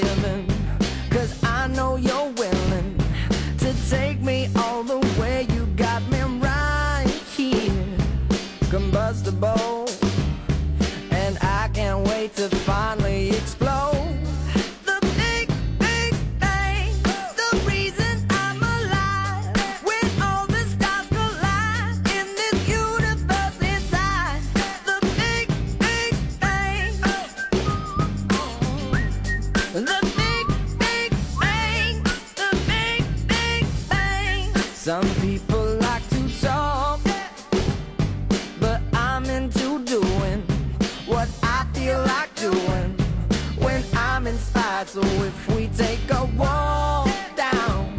feeling, cause I know you're willing to take me all the way. You got me right here, combustible, and I can't wait to finally explode. The big, big bang, the big, big bang. Some people like to talk, but I'm into doing what I feel like doing when I'm inspired. So if we take a walk down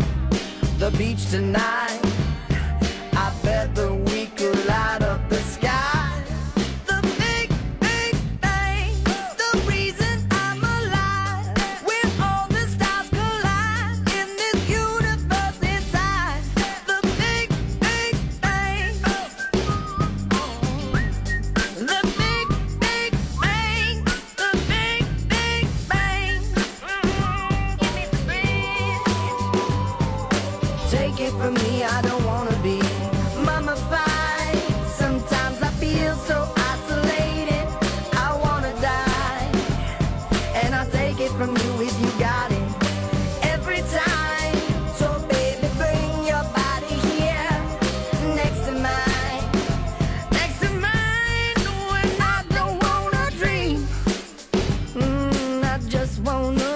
the beach tonight. it from me, I don't wanna be mummified. Sometimes I feel so isolated, I wanna die. And I'll take it from you if you got it. Every time, so baby, bring your body here next to mine, next to mine. When I don't wanna dream, mm, I just wanna.